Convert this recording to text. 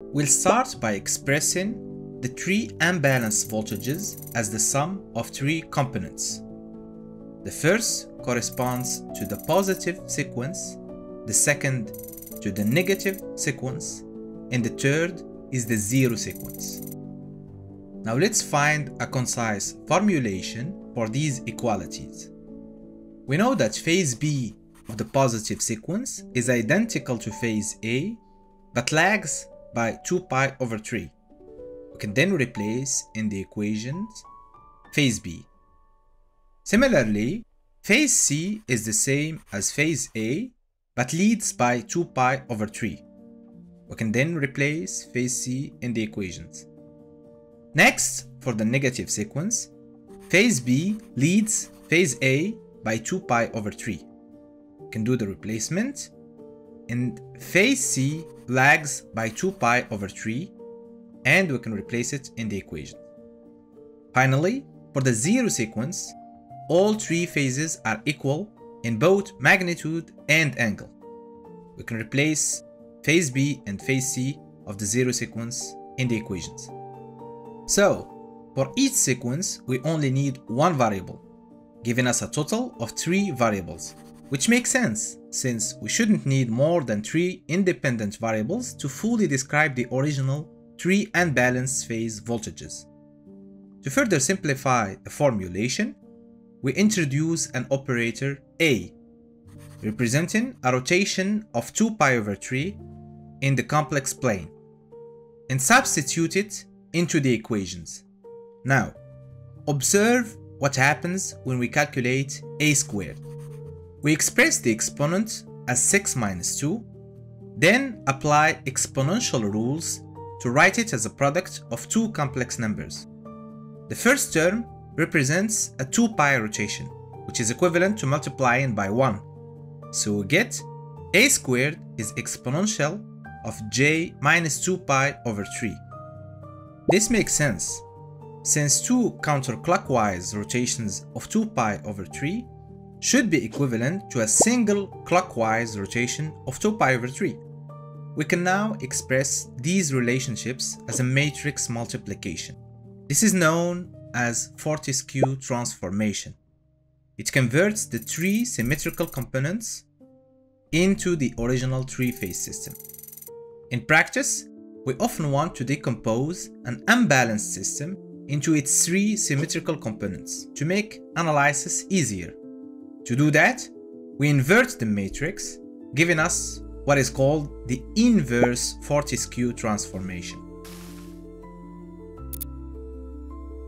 We'll start by expressing the three unbalanced voltages as the sum of three components. The first corresponds to the positive sequence, the second to the negative sequence, and the third is the zero sequence. Now let's find a concise formulation for these equalities. We know that phase B of the positive sequence is identical to phase A, but lags by 2 pi over 3. We can then replace in the equations phase B. Similarly, phase C is the same as phase A, but leads by 2 pi over 3. We can then replace phase C in the equations. Next, for the negative sequence, phase B leads phase A by 2 pi over 3. We can do the replacement, and phase C lags by 2 pi over 3, and we can replace it in the equation. Finally, for the zero sequence, all three phases are equal in both magnitude and angle. We can replace phase B and phase C of the zero sequence in the equations. So, for each sequence, we only need one variable, giving us a total of three variables, which makes sense since we shouldn't need more than three independent variables to fully describe the original three unbalanced phase voltages. To further simplify the formulation, we introduce an operator A, representing a rotation of 2 pi over 3 in the complex plane, and substitute it into the equations. Now, observe what happens when we calculate a squared. We express the exponent as 6 minus 2, then apply exponential rules to write it as a product of two complex numbers. The first term represents a 2 pi rotation, which is equivalent to multiplying by 1. So we get a squared is exponential of j minus 2 pi over 3. This makes sense, since two counterclockwise rotations of 2 pi over 3 should be equivalent to a single clockwise rotation of 2 pi over 3. We can now express these relationships as a matrix multiplication. This is known as Fortescue transformation. It converts the three symmetrical components into the original three-phase system. In practice, we often want to decompose an unbalanced system into its three symmetrical components to make analysis easier. To do that, we invert the matrix, giving us what is called the inverse Fortescue transformation.